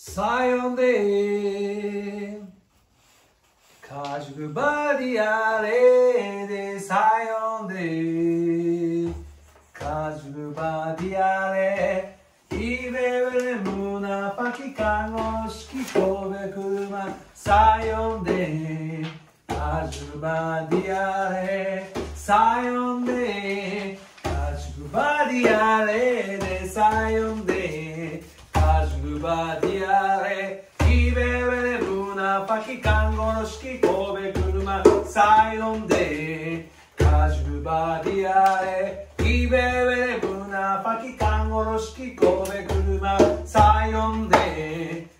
さよんで。カジュバディアレでさよんで。カジュバディアレ。イレレムナパキカノシキコベクルマサヨンデカジュバディアレ。サヨンデカジュバディアレ。イき看護の式神戸車サイロンデーカジュバディアエイベウェレブナファキ看護の式神戸車サイロンデー